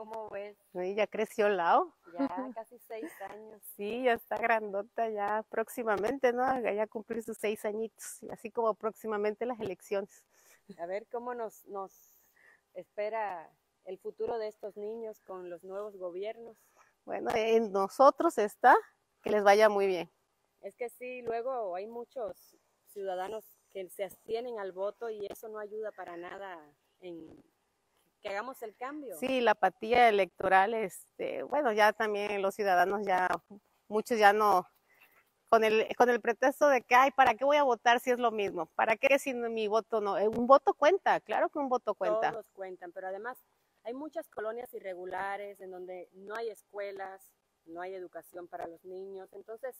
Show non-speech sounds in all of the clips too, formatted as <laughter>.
¿cómo ves? Sí, ya creció Lau. Ya casi seis años. Sí, ya está grandota ya próximamente, ¿no? Ya cumplir sus seis añitos, así como próximamente las elecciones. A ver cómo nos, nos espera el futuro de estos niños con los nuevos gobiernos. Bueno, en nosotros está que les vaya muy bien. Es que sí, luego hay muchos ciudadanos que se abstienen al voto y eso no ayuda para nada en que hagamos el cambio. Sí, la apatía electoral, este, bueno, ya también los ciudadanos ya, muchos ya no, con el, con el pretexto de que, ay, ¿para qué voy a votar si es lo mismo? ¿Para qué si mi voto no? Eh, un voto cuenta, claro que un voto cuenta. Todos cuentan, pero además hay muchas colonias irregulares en donde no hay escuelas, no hay educación para los niños, entonces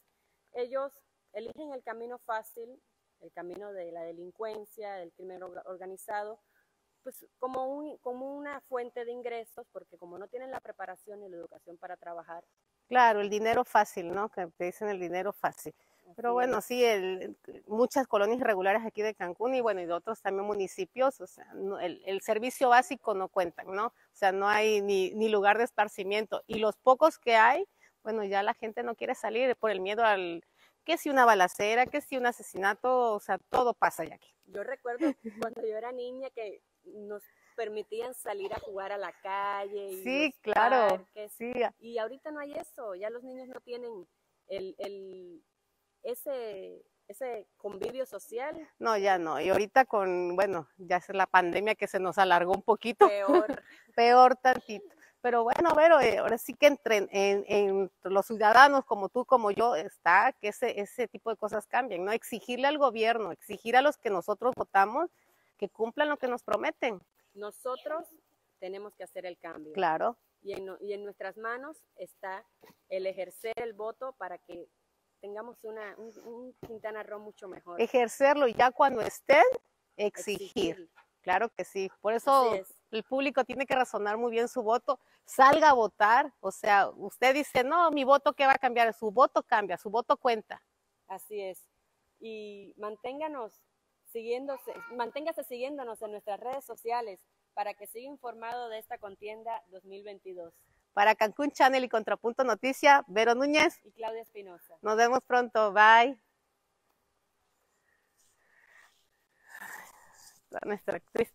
ellos eligen el camino fácil, el camino de la delincuencia, del crimen organizado, pues como, un, como una fuente de ingresos, porque como no tienen la preparación y la educación para trabajar. Claro, el dinero fácil, ¿no? Que te dicen el dinero fácil. Pero bueno, sí, el, muchas colonias irregulares aquí de Cancún y bueno, y de otros también municipios, o sea, el, el, servicio básico no cuentan, ¿no? O sea, no hay ni, ni lugar de esparcimiento. Y los pocos que hay, bueno, ya la gente no quiere salir por el miedo al, que si una balacera, que si un asesinato, o sea, todo pasa ya aquí. Yo recuerdo cuando yo era niña que nos permitían salir a jugar a la calle. Y sí, claro. sí. Y ahorita no hay eso, ya los niños no tienen el, el, ese, ese convivio social. No, ya no. Y ahorita con, bueno, ya es la pandemia que se nos alargó un poquito. Peor. <laughs> Peor tantito. Pero bueno, Vero, eh, ahora sí que entre en, los ciudadanos como tú, como yo, está que ese, ese tipo de cosas cambien, ¿no? Exigirle al gobierno, exigir a los que nosotros votamos que cumplan lo que nos prometen. Nosotros tenemos que hacer el cambio. Claro. Y en, y en nuestras manos está el ejercer el voto para que tengamos una, un, Quintana Roo mucho mejor. Ejercerlo y ya cuando estén, exigir. Claro que sí. Por eso el público tiene que razonar muy bien su voto. Salga a votar. O sea, usted dice, no, mi voto, ¿qué va a cambiar? Su voto cambia, su voto cuenta. Así es. Y manténganos siguiéndose, manténgase siguiéndonos en nuestras redes sociales para que siga informado de esta contienda 2022. Para Cancún Channel y Contrapunto Noticia, Vero Núñez y Claudia Espinosa. Nos vemos pronto, bye. Nuestra actriz